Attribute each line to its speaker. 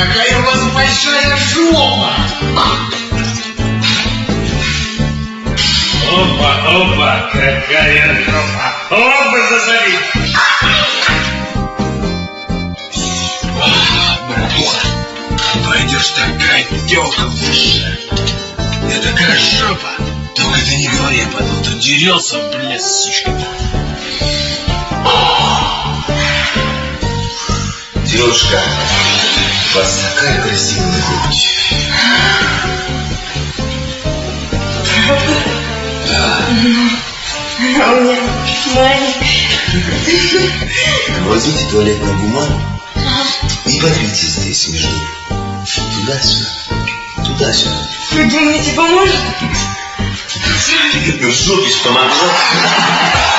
Speaker 1: какая у вас большая жопа!
Speaker 2: Опа, опа, какая жопа! Опа, засори!
Speaker 1: Братуха, пойдешь такая телка высшая. Я такая жопа. Только ты не говори, я потом тут дерется, блядь, сучка. Девушка, у вас такая красивая грудь. Да.
Speaker 3: А у меня маленькая.
Speaker 1: Возьмите туалетную бумагу и потрите здесь между. Туда-сюда. Туда-сюда.
Speaker 3: Вы думаете, поможет?
Speaker 1: Ну, жопись помогла.